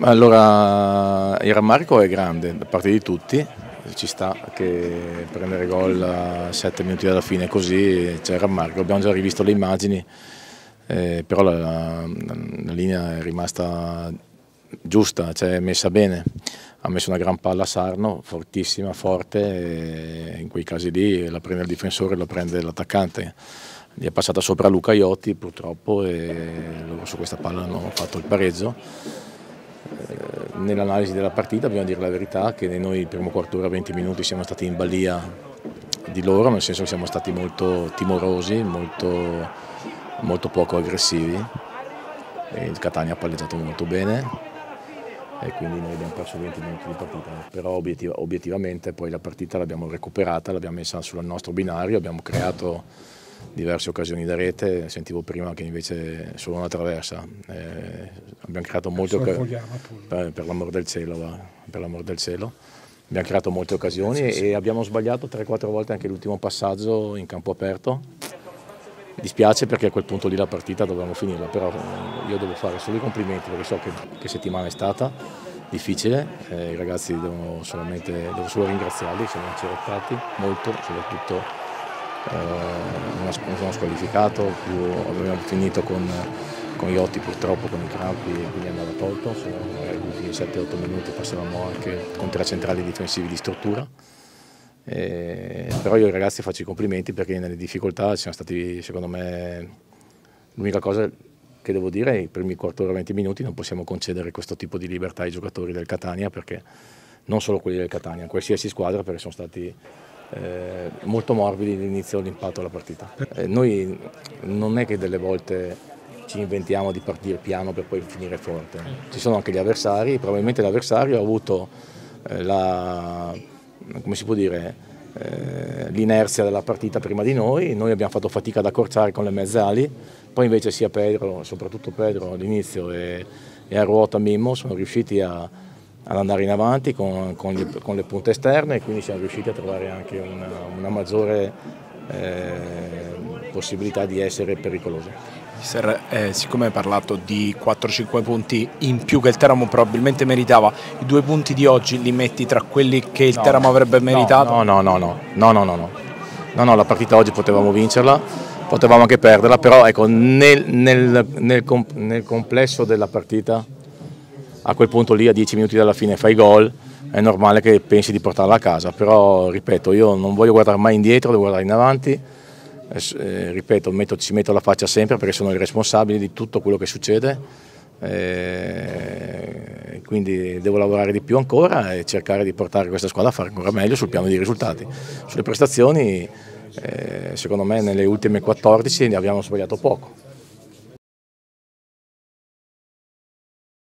Allora, il rammarico è grande da parte di tutti, ci sta che prendere gol a 7 minuti dalla fine così c'è il rammarico, abbiamo già rivisto le immagini, eh, però la, la, la, linea è rimasta giusta, cioè messa bene, ha messo una gran palla a Sarno, fortissima, forte, in quei casi lì la prende il difensore, la prende l'attaccante, gli è passata sopra Luca Iotti purtroppo e loro su questa palla hanno fatto il pareggio nell'analisi della partita bisogna dire la verità che noi il primo quarto d'ora 20 minuti siamo stati in balia di loro, nel senso che siamo stati molto timorosi, molto, molto poco aggressivi. Il Catania ha palleggiato molto bene e quindi noi abbiamo perso 20 minuti di partita, però obiettiv obiettivamente poi la partita l'abbiamo recuperata, l'abbiamo messa sul nostro binario, abbiamo creato diverse occasioni da rete, sentivo prima che invece solo una traversa. Eh, abbiamo creato molte occasioni, per, per l'amor del cielo, per l'amor del cielo. Abbiamo creato molte occasioni e abbiamo sbagliato 3-4 volte anche l'ultimo passaggio in campo aperto. Dispiace perché a quel punto lì la partita dovevamo finirla, però io devo fare solo i complimenti perché so che, che settimana è stata difficile, eh, i ragazzi devono solamente, devo solo ringraziarli, siamo accerettati molto, soprattutto eh, non sono squalificato, più abbiamo finito con, con Iotti purtroppo con i crampi quindi andava tolto, se negli ultimi 7-8 minuti passavamo anche con tre centrali difensivi di struttura. Eh, però io ai ragazzi faccio i complimenti perché nelle difficoltà siamo stati secondo me l'unica cosa che devo dire i primi quarto d'ora 20 minuti non possiamo concedere questo tipo di libertà ai giocatori del Catania perché non solo quelli del Catania, qualsiasi squadra perché sono stati eh, molto morbidi l'inizio l'impatto della partita. Eh, noi non è che delle volte ci inventiamo di partire piano per poi finire forte, ci sono anche gli avversari, probabilmente l'avversario ha avuto eh, la, eh, l'inerzia della partita prima di noi, noi abbiamo fatto fatica ad accorciare con le mezze ali, poi invece sia Pedro, soprattutto Pedro all'inizio e, e a ruota Mimmo sono riusciti a ad andare in avanti con, con, gli, con, le punte esterne e quindi siamo riusciti a trovare anche una, una maggiore eh, possibilità di essere pericolosi. Mister, eh, siccome hai parlato di 4-5 punti in più che il Teramo probabilmente meritava, i due punti di oggi li metti tra quelli che il no, Teramo avrebbe meritato? No, no, no, no, no, no, no, no, no, no, la partita oggi potevamo vincerla, potevamo anche perderla, però ecco, nel, nel, nel, nel complesso della partita a quel punto lì a 10 minuti dalla fine fai gol, è normale che pensi di portarla a casa, però ripeto, io non voglio guardare mai indietro, devo guardare in avanti, eh, eh, ripeto, metto, ci metto la faccia sempre perché sono il responsabile di tutto quello che succede, eh, quindi devo lavorare di più ancora e cercare di portare questa squadra a fare ancora meglio sul piano dei risultati. Sulle prestazioni, eh, secondo me nelle ultime 14 ne abbiamo sbagliato poco.